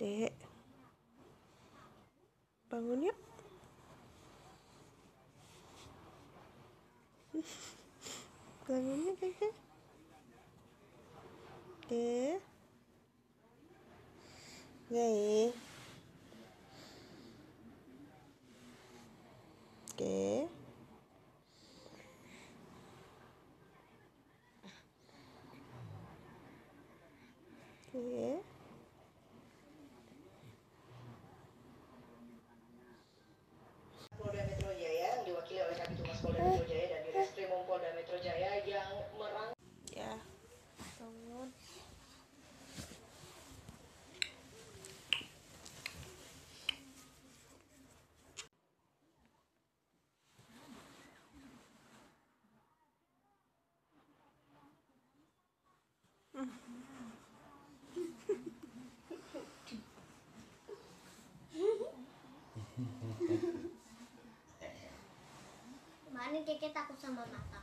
Dek. Bangun yuk. Bangun yuk, Dek. Dek. Dek. Dek. Dek. Polda Kemarin Keke takut sama mata.